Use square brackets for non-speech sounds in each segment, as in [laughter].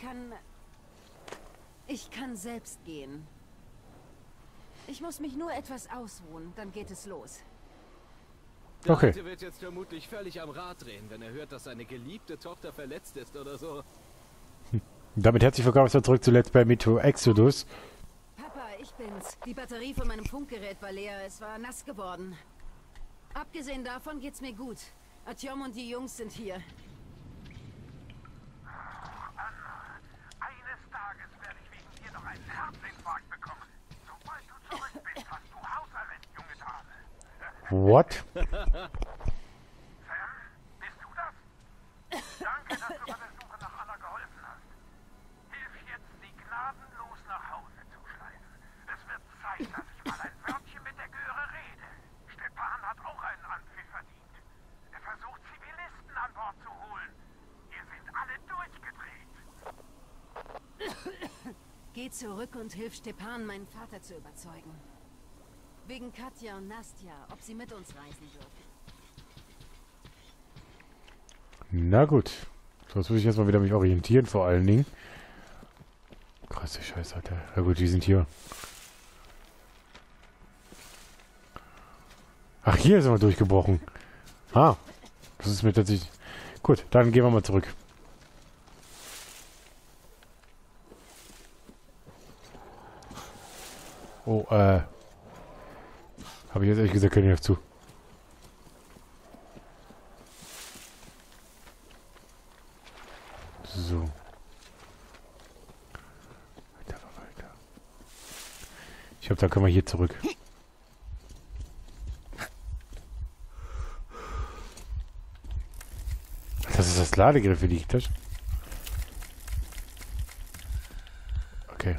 kann... Ich kann selbst gehen. Ich muss mich nur etwas ausruhen, dann geht es los. Der Okay. Alte wird jetzt vermutlich völlig am Rad drehen, wenn er hört, dass seine geliebte Tochter verletzt ist oder so. Und damit herzlich willkommen zurück zu Let's Play Metro Exodus. Papa, ich bin's. Die Batterie von meinem Funkgerät war leer. Es war nass geworden. Abgesehen davon geht's mir gut. Artyom und die Jungs sind hier. Eines Tages werde ich wegen dir noch einen Herzinfarkt bekommen. Sobald du zurück bist, hast du Hausarrest, junge Dame. What? Sam, [laughs] bist du das? Danke, dass du bei der Suche nach Anna geholfen hast. Hilf jetzt, sie gnadenlos nach Hause zu schleifen. Es wird Zeit, dass ich mal ein Wörtchen mit der Göre rede. Stepan hat auch einen Anpfiff verdient. Er versucht, Zivilisten an Bord zu holen. Wir sind alle durchgedreht. Geh zurück und hilf Stepan, meinen Vater zu überzeugen. Wegen Katja und Nastja, ob sie mit uns reisen dürfen. Na gut. So, Jetzt muss ich erstmal wieder mich orientieren, vor allen Dingen. Krasse Scheiße, Alter. Na gut, die sind hier. Ach, hier sind wir durchgebrochen. Ah, das ist mir tatsächlich... Gut, dann gehen wir mal zurück. Oh, äh... Habe ich jetzt ehrlich gesagt keine zu. So. Weiter, weiter. Ich glaube, da können wir hier zurück. Das ist das Ladegerät für die Tasche. Okay.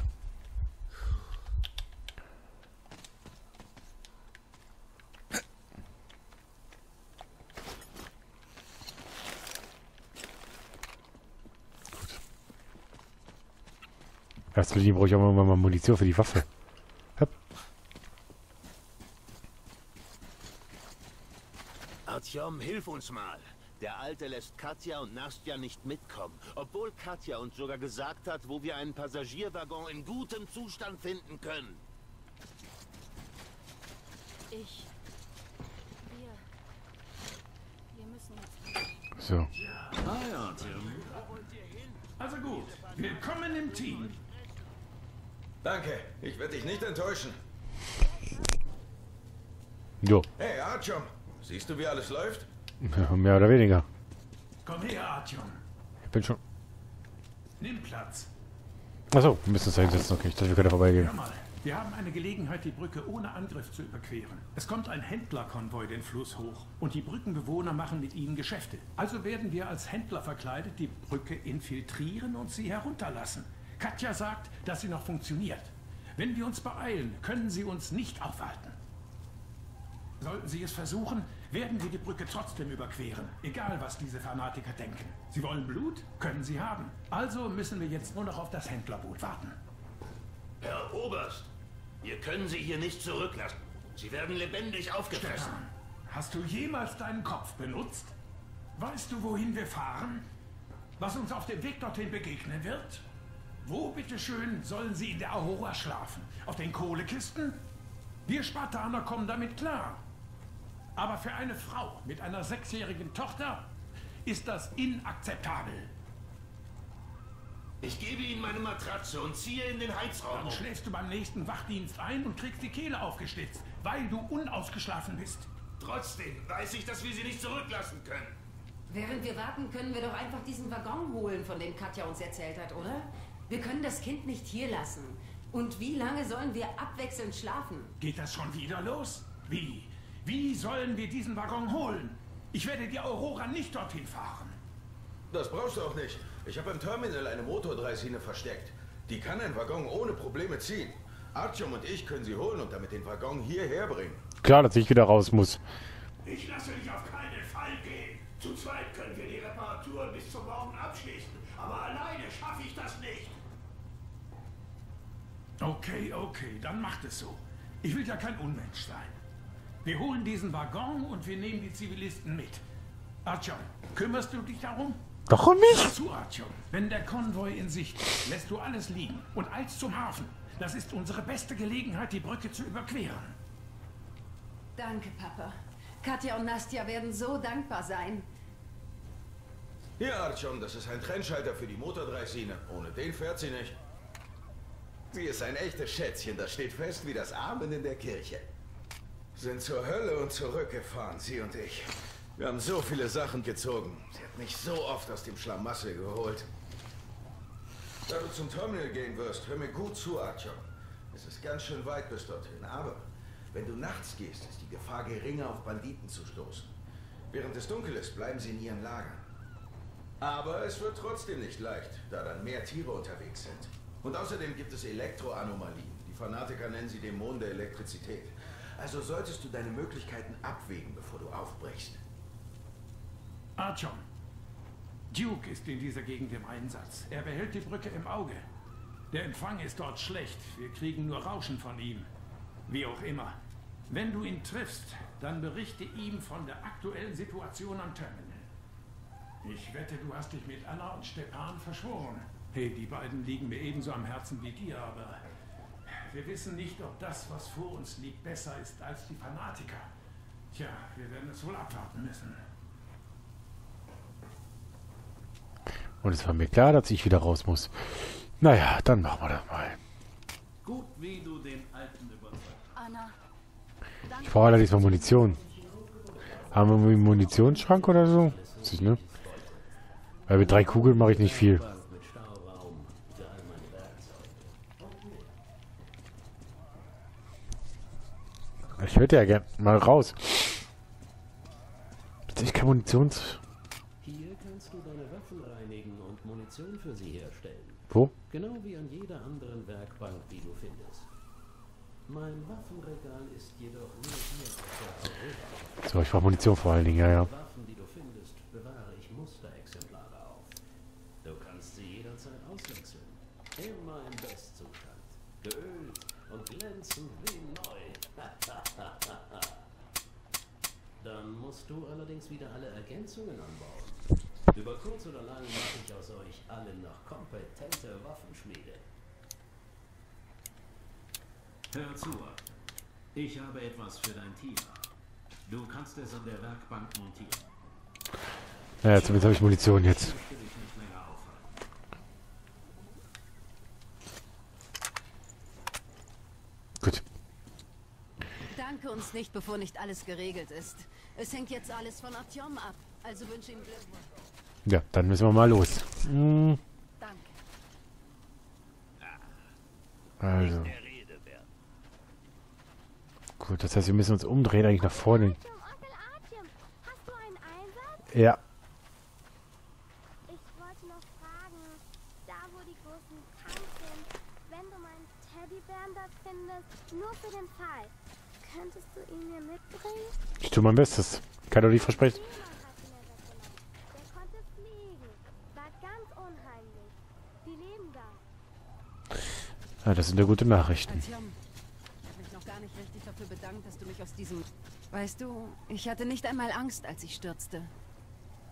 Erst Linie brauche ich auch mal, mal Munition für die Waffe. Hopp. Artyom, hilf uns mal. Der Alte lässt Katja und Nastja nicht mitkommen, obwohl Katja uns sogar gesagt hat, wo wir einen Passagierwaggon in gutem Zustand finden können. Ich... Wir... Wir müssen jetzt... So. Hi, Artyom. Also gut, willkommen im Team. Danke, ich werde dich nicht enttäuschen. Jo. Hey, Artyom, siehst du, wie alles läuft? Ja, Mehr oder weniger. Komm her, Artyom. Ich bin schon. Nimm Platz. Achso, wir müssen uns da hinsetzen. Okay, ich dachte, wir können da vorbeigehen. Hör mal, wir haben eine Gelegenheit, die Brücke ohne Angriff zu überqueren. Es kommt ein Händlerkonvoi den Fluss hoch und die Brückenbewohner machen mit ihnen Geschäfte. Also werden wir als Händler verkleidet die Brücke infiltrieren und sie herunterlassen. Katja sagt, dass sie noch funktioniert. Wenn wir uns beeilen, können sie uns nicht aufhalten. Sollten sie es versuchen, werden wir die Brücke trotzdem überqueren, egal was diese Fanatiker denken. Sie wollen Blut? Können sie haben. Also müssen wir jetzt nur noch auf das Händlerboot warten. Herr Oberst, wir können sie hier nicht zurücklassen. Sie werden lebendig aufgefressen. Stefan, hast du jemals deinen Kopf benutzt? Weißt du, wohin wir fahren? Was uns auf dem Weg dorthin begegnen wird? Wo, bitteschön, sollen sie in der Aurora schlafen? Auf den Kohlekisten? Wir Spartaner kommen damit klar. Aber für eine Frau mit einer sechsjährigen Tochter ist das inakzeptabel. Ich gebe Ihnen meine Matratze und ziehe in den Heizraum. Dann um. schläfst du beim nächsten Wachdienst ein und kriegst die Kehle aufgeschlitzt, weil du unausgeschlafen bist. Trotzdem weiß ich, dass wir sie nicht zurücklassen können. Während wir warten, können wir doch einfach diesen Waggon holen, von dem Katja uns erzählt hat, oder? Wir können das Kind nicht hier lassen. Und wie lange sollen wir abwechselnd schlafen? Geht das schon wieder los? Wie? Wie sollen wir diesen Waggon holen? Ich werde die Aurora nicht dorthin fahren. Das brauchst du auch nicht. Ich habe im Terminal eine Motordreisine versteckt. Die kann ein Waggon ohne Probleme ziehen. Artyom und ich können sie holen und damit den Waggon hierher bringen. Klar, dass ich wieder raus muss. Ich lasse dich auf keinen Fall gehen. Zu zweit können wir die Reparaturen bis zum Morgen abschließen. Aber alleine schaffe ich das nicht. Okay, okay, dann macht es so. Ich will ja kein Unmensch sein. Wir holen diesen Waggon und wir nehmen die Zivilisten mit. Artyom, kümmerst du dich darum? Warum nicht? Zu, Artyom. Wenn der Konvoi in Sicht ist, lässt du alles liegen und eilst zum Hafen. Das ist unsere beste Gelegenheit, die Brücke zu überqueren. Danke, Papa. Katja und Nastja werden so dankbar sein. Hier, Artyom, das ist ein Trennschalter für die Motordreisine. Ohne den fährt sie nicht. Sie ist ein echtes Schätzchen, das steht fest wie das Amen in der Kirche. Sind zur Hölle und zurückgefahren, sie und ich. Wir haben so viele Sachen gezogen. Sie hat mich so oft aus dem Schlamassel geholt. Da du zum Terminal gehen wirst, hör mir gut zu, Artyom. Es ist ganz schön weit bis dorthin, aber wenn du nachts gehst, ist die Gefahr geringer, auf Banditen zu stoßen. Während es dunkel ist, bleiben sie in ihren Lagern. Aber es wird trotzdem nicht leicht, da dann mehr Tiere unterwegs sind. Und außerdem gibt es Elektroanomalien. Die Fanatiker nennen sie Dämonen der Elektrizität. Also solltest du deine Möglichkeiten abwägen, bevor du aufbrichst. Artyom. Duke ist in dieser Gegend im Einsatz. Er behält die Brücke im Auge. Der Empfang ist dort schlecht. Wir kriegen nur Rauschen von ihm. Wie auch immer. Wenn du ihn triffst, dann berichte ihm von der aktuellen Situation am Terminal. Ich wette, du hast dich mit Anna und Stepan verschworen. Hey, die beiden liegen mir ebenso am Herzen wie dir, aber wir wissen nicht, ob das, was vor uns liegt, besser ist als die Fanatiker. Tja, wir werden es wohl abwarten müssen. Und es war mir klar, dass ich wieder raus muss. Naja, dann machen wir das mal. Gut, wie du den Alten überzeugst. Anna. Ich brauche allerdings mal Munition. Haben wir einen Munitionsschrank oder so? Ich, ne? Weil mit drei Kugeln mache ich nicht viel. Mit Stauraum für all meine Werkzeuge. Ich hätte ja gern mal raus. Ich kein Munitions... Hier kannst du deine Waffen reinigen und Munition für sie herstellen. Wo? Genau wie an jeder anderen Werkbank, die du findest. Mein Waffenregal ist jedoch der Aurora. So, ich brauche Munition vor allen Dingen, ja, ja. Die Waffen, die du findest, bewahre ich Musterexemplare auf. Du kannst sie jederzeit auswechseln. Immer im Bestzustand. Geölt und glänzend wie neu. Dann musst du allerdings wieder alle Ergänzungen anbauen. Über kurz oder lang mache ich aus euch alle noch kompetente Waffenschmiede. Hör zu, ich habe etwas für dein Tier. Du kannst es an der Werkbank montieren. Ja, zumindest habe ich Munition jetzt. Ich möchte dich nicht länger aufhalten. Gut. Danke uns nicht, bevor nicht alles geregelt ist. Es hängt jetzt alles von Artyom ab. Also wünsche ihm Glückwunsch. Ja, dann müssen wir mal los. Hm, Danke. also, gut, das heißt, wir müssen uns umdrehen, eigentlich nach vorne. Ja, Ich wollte noch fragen, da wo die großen Tanks sind, wenn du meinen Teddybären dort findest, nur für den Fall, könntest du ihn mir mitbringen? ich tue mein Bestes. Kann doch nicht versprechen. Niemand hat ihn mir weggenommen. Der konnte fliegen. War ganz unheimlich. Die leben da. Ja, das sind ja gute Nachrichten. Ich habe mich noch gar nicht richtig dafür bedankt, dass du mich aus diesem... Weißt du, ich hatte nicht einmal Angst, als ich stürzte.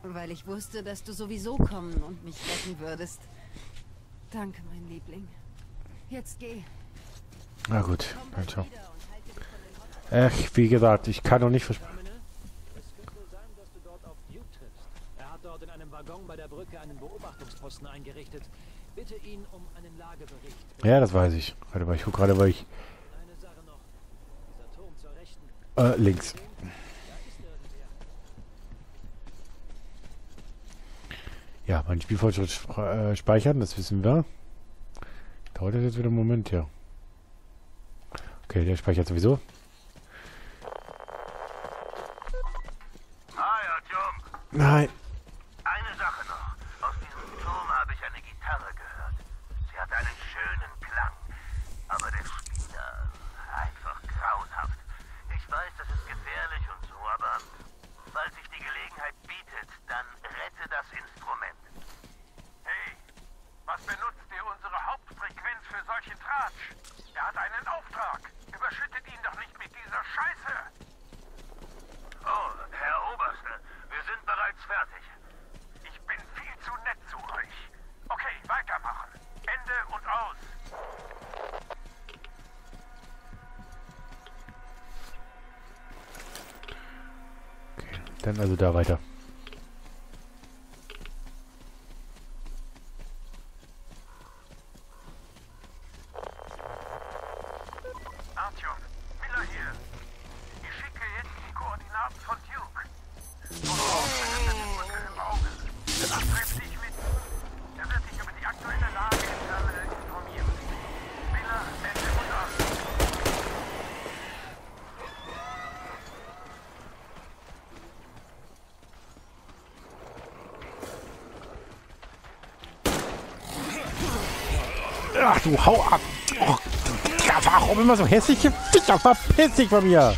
Weil ich wusste, dass du sowieso kommen und mich retten würdest. Danke, mein Liebling. Jetzt geh. Na gut, dann ciao. wieder und halte dich von Ach, wie gesagt, ich kann doch nicht versprechen. Er hat dort in einem Waggon bei der Brücke einen Beobachtungsposten eingerichtet. Bitte ihn um einen Lagebericht. Ja, das weiß ich. Warte mal, ich gucke gerade, weil ich... Eine Sache noch. Dieser Turm zur Rechten. Äh, links. Ja, mein Spielfortschritt äh, speichern, das wissen wir. Dauert jetzt wieder einen Moment, ja. Okay, der speichert sowieso. Hi, Artyom. Nein. Eine Sache noch. Aus diesem Turm habe ich eine Gitarre gehört. Sie hat einen schönen Klang. Aber der Spieler, einfach grauenhaft. Ich weiß, das ist gefährlich und so, aber falls sich die Gelegenheit bietet, dann rette das Instrument. Hey, was benutzt ihr unsere Hauptfrequenz für solchen Tratsch? Er hat einen Auftrag. Überschüttet ihn doch nicht mit dieser Scheiße. Oh, Herr Oberste, wir sind bereits fertig. Dann also da weiter. Artyom, Miller hier. Ich schicke jetzt die Koordinaten von Duke. Von dort findet er die Brücke im Auge. Treff dich mit. Er wird dich über die aktuelle Lage im Terminal informieren. Miller, Ende und ab. Ach du, hau ab! Oh, ja, warum immer so hässliche Viecher? Verpiss dich von mir!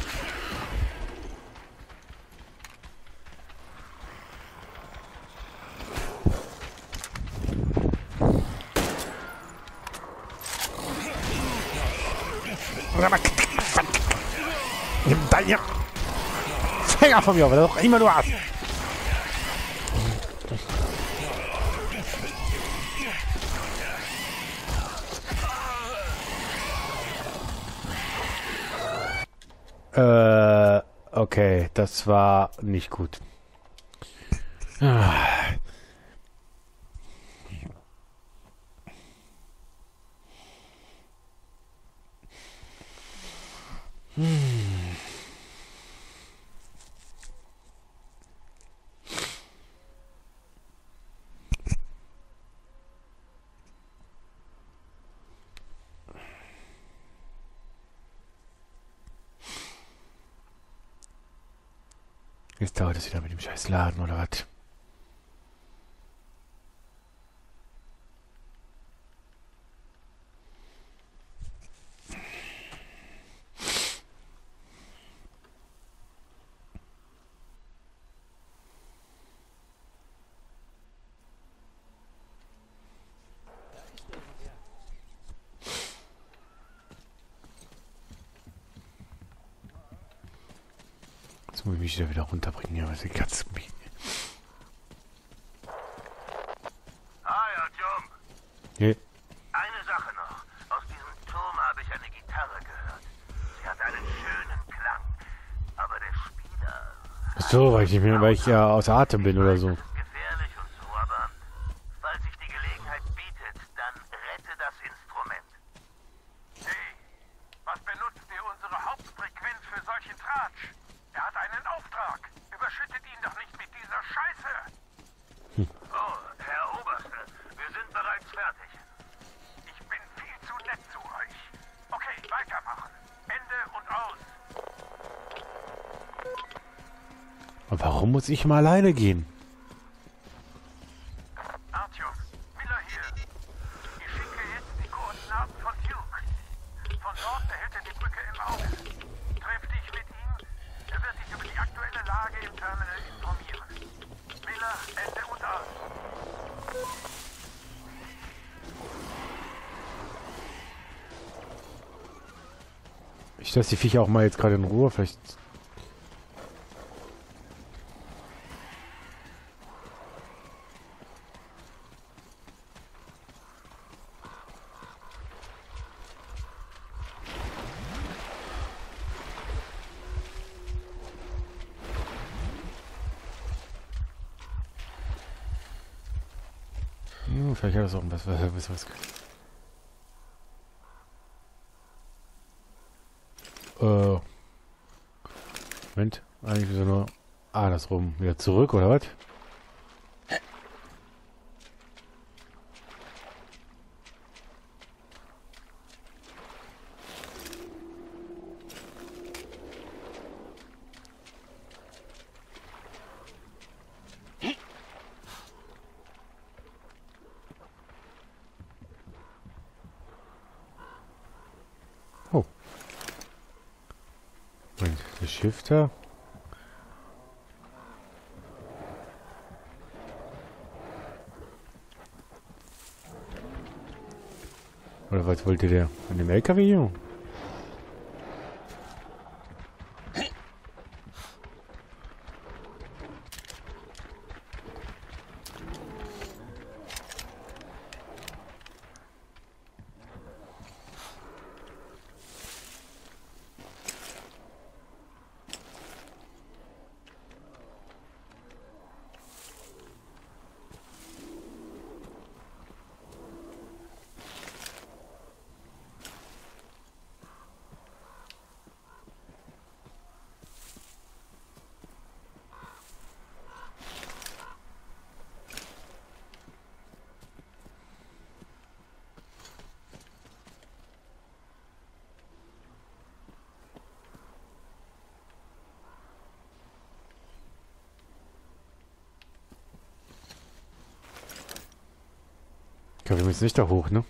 Nimm deine Finger von mir, was auch immer du hast! Äh, okay, das war nicht gut. Ah. Hm. Jetzt dauert es wieder mit dem scheiß Laden oder was? Mich wieder wieder runterbringen. Ja, was die Katze. Hi, Artyom. Nee. Eine Sache noch. Aus diesem Turm habe ich eine Gitarre gehört. Sie hat einen schönen Klang. Aber der Spieler Ach so, weil ich nicht mehr, weil ich ja außer Atem bin oder so. ist gefährlich und so, aber falls sich die Gelegenheit bietet, dann rette das Instrument. Hey, was benutzt ihr unsere Hauptfrequenz für solchen Tratsch? Er hat einen Auftrag. Überschüttet ihn doch nicht mit dieser Scheiße. Oh, Herr Oberste, wir sind bereits fertig. Ich bin viel zu nett zu euch. Okay, weitermachen. Ende und aus. Und warum muss ich mal alleine gehen? Artyom, Miller hier. Ich schicke jetzt die Koordinaten von Duke. Von dort behält er die Brücke im Auge. Treff dich mit ihm. Er wird dich über die aktuelle Lage im Terminal informieren. Miller, Ende und aus. Ich lasse die Viecher auch mal jetzt gerade in Ruhe. Vielleicht. Hm, vielleicht hat das auch was, was, was, was. Äh. Moment, eigentlich so nur. Ah, das rum. Wieder zurück, oder was? Oh. Und der Shifter. Oder was wollte der? An dem LKW hier? glaube, wir müssen nicht da hoch, ne?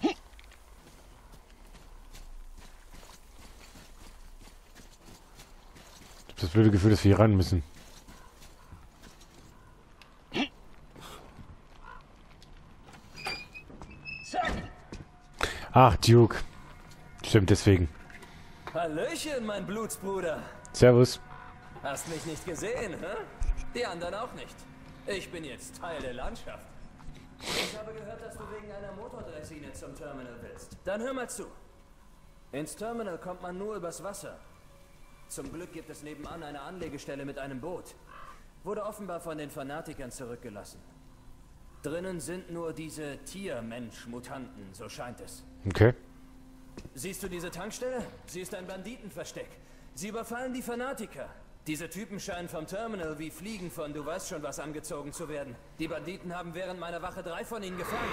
Ich hab das blöde Gefühl, dass wir hier ran müssen. Ach, Duke. Stimmt, deswegen. Hallöchen, mein Blutsbruder. Servus. Hast mich nicht gesehen, hä? Die anderen auch nicht. Ich bin jetzt Teil der Landschaft. Ich habe gehört, dass du wegen einer Motordressine zum Terminal willst. Dann hör mal zu. Ins Terminal kommt man nur übers Wasser. Zum Glück gibt es nebenan eine Anlegestelle mit einem Boot. Wurde offenbar von den Fanatikern zurückgelassen. Drinnen sind nur diese Tier-Mensch-Mutanten, so scheint es. Okay. Siehst du diese Tankstelle? Sie ist ein Banditenversteck. Sie überfallen die Fanatiker. Diese Typen scheinen vom Terminal wie Fliegen von du weißt schon was angezogen zu werden. Die Banditen haben während meiner Wache drei von ihnen gefangen.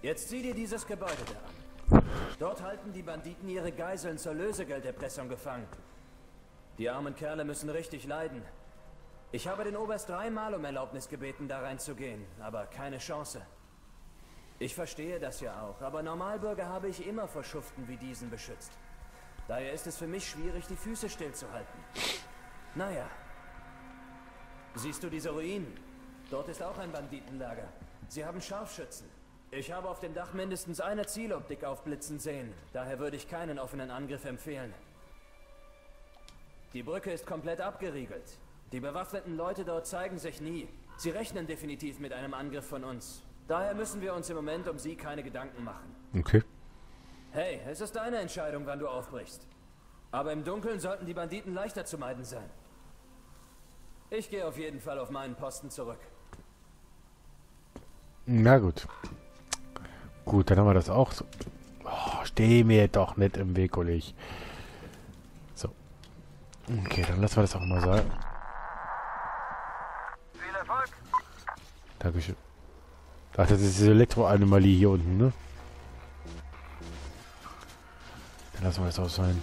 Jetzt sieh dir dieses Gebäude da an. Dort halten die Banditen ihre Geiseln zur Lösegelderpressung gefangen. Die armen Kerle müssen richtig leiden. Ich habe den Oberst dreimal um Erlaubnis gebeten, da reinzugehen, aber keine Chance. Ich verstehe das ja auch, aber Normalbürger habe ich immer vor Schuften wie diesen beschützt. Daher ist es für mich schwierig, die Füße stillzuhalten. Naja. Siehst du diese Ruinen? Dort ist auch ein Banditenlager. Sie haben Scharfschützen. Ich habe auf dem Dach mindestens eine Zieloptik aufblitzen sehen. Daher würde ich keinen offenen Angriff empfehlen. Die Brücke ist komplett abgeriegelt. Die bewaffneten Leute dort zeigen sich nie. Sie rechnen definitiv mit einem Angriff von uns. Daher müssen wir uns im Moment um sie keine Gedanken machen. Okay. Hey, es ist deine Entscheidung, wann du aufbrichst. Aber im Dunkeln sollten die Banditen leichter zu meiden sein. Ich gehe auf jeden Fall auf meinen Posten zurück. Na gut. Gut, dann haben wir das auch so. Oh, steh mir doch nicht im Weg, Kollege. So. Okay, dann lassen wir das auch mal sein. Viel Erfolg. Dankeschön. Ach, das ist diese Elektroanomalie hier unten, ne? Dann lassen wir das auch sein.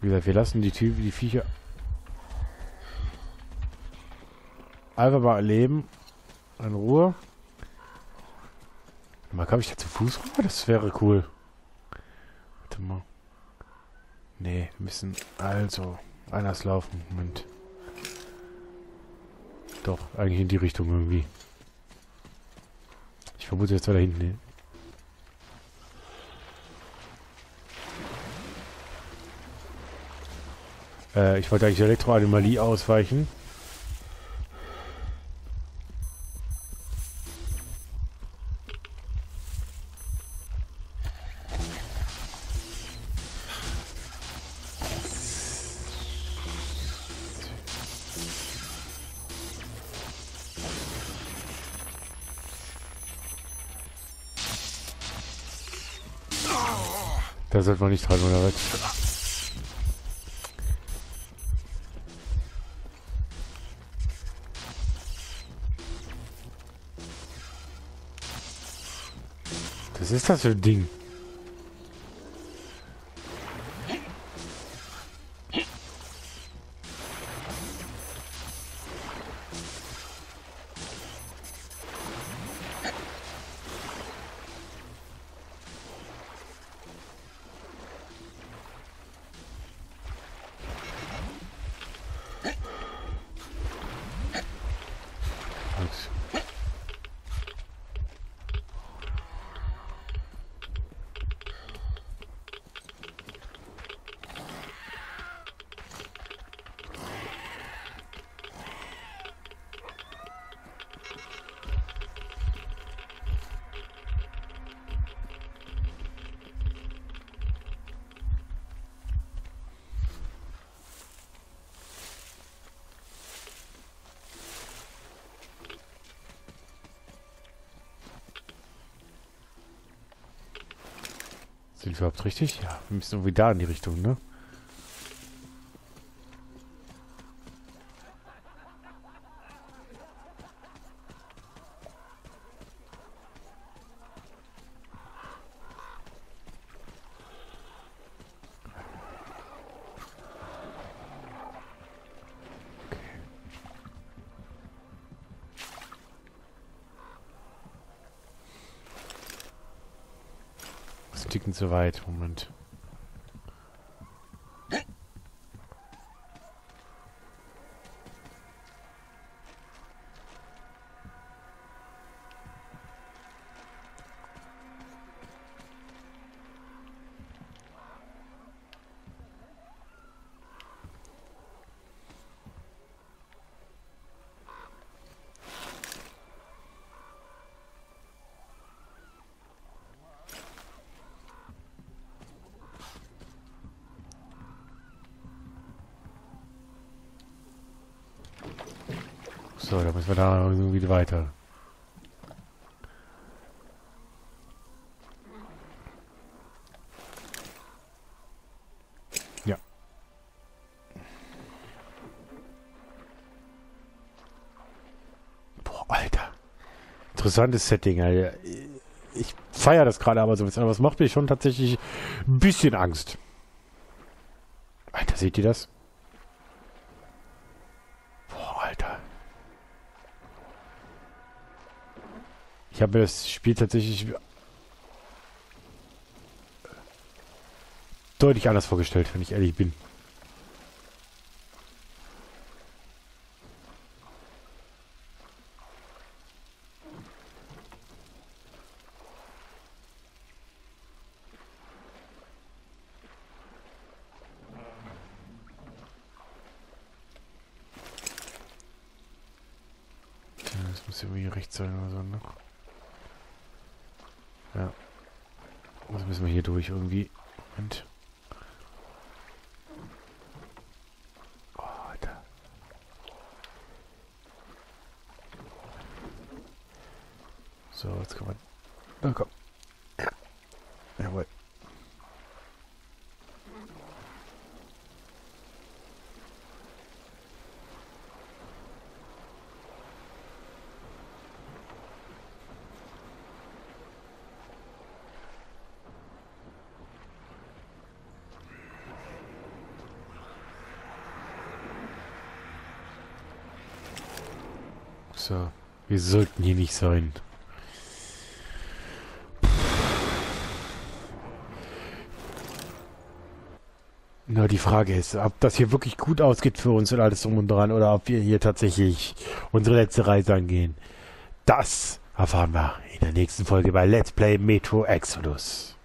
Wie gesagt, wir lassen die Typen, die Viecher einfach mal leben. In Ruhe. Mal kann ich da zu Fuß rüber? Das wäre cool. Warte mal. Nee, wir müssen also anders laufen. Moment. Doch, eigentlich in die Richtung irgendwie. Ich vermute jetzt weiter hinten hin. Äh, ich wollte eigentlich Elektroanomalie ausweichen. Da sollte man nicht dran, oder was? Was ist das für ein Ding? Sind wir überhaupt richtig? Ja, wir müssen irgendwie da in die Richtung, ne? Ticken zu weit. Moment. So, da müssen wir da irgendwie weiter. Ja. Boah, Alter. Interessantes Setting, Alter. Ich feiere das gerade aber so ein bisschen, aber es macht mir schon tatsächlich ein bisschen Angst. Alter, seht ihr das? Ich habe mir das Spiel tatsächlich deutlich anders vorgestellt, wenn ich ehrlich bin. Tja, Das muss irgendwie rechts sein oder so, ne? Ja. Was müssen wir hier durch irgendwie? Moment. Oh, Alter. So, jetzt kann man. Na komm. Ja. Jawohl. So. Wir sollten hier nicht sein. Na, die Frage ist, ob das hier wirklich gut ausgeht für uns und alles drum und dran oder ob wir hier tatsächlich unsere letzte Reise angehen. Das erfahren wir in der nächsten Folge bei Let's Play Metro Exodus.